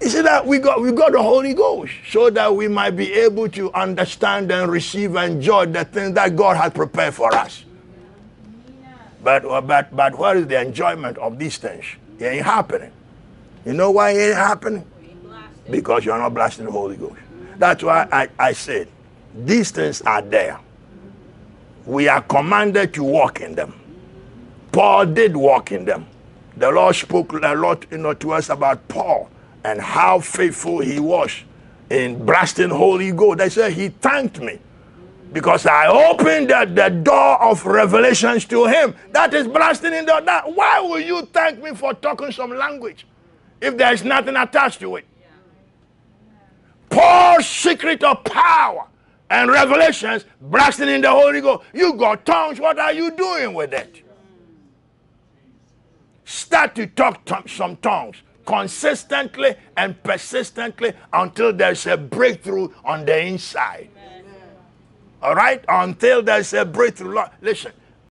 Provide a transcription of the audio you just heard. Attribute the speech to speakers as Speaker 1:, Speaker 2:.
Speaker 1: He said that we got we got the Holy Ghost so that we might be able to understand and receive and enjoy the things that God has prepared for us. But uh, but but what is the enjoyment of these things? It ain't happening. You know why it ain't happening? Because you're not blasting the Holy Ghost. That's why I, I said these things are there. We are commanded to walk in them. Paul did walk in them. The Lord spoke a lot you know, to us about Paul and how faithful he was in blasting Holy Ghost. They said he thanked me because I opened the, the door of revelations to him. That is blasting in the that. Why will you thank me for talking some language if there's nothing attached to it? Paul's secret of power and revelations, blasting in the Holy Ghost. You got tongues. What are you doing with it? Start to talk some tongues consistently and persistently until there's a breakthrough on the inside. All right? Until there's a breakthrough. Listen,